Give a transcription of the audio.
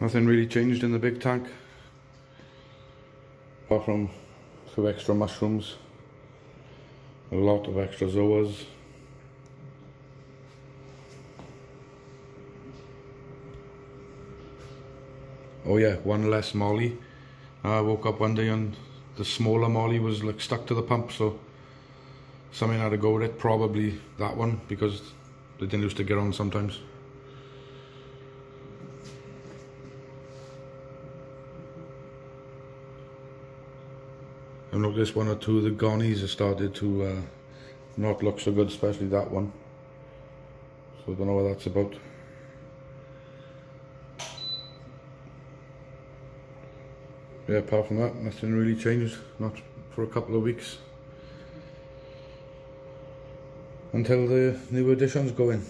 Nothing really changed in the big tank. Apart from a few extra mushrooms. A lot of extra zoas. Oh yeah, one less molly. I woke up one day and the smaller molly was like stuck to the pump so something had to go with it, probably that one because they didn't used to get on sometimes. Noticed one or two of the gonnies have started to uh, not look so good, especially that one. So I don't know what that's about. Yeah, apart from that, nothing really changed, not for a couple of weeks. Until the new editions go in.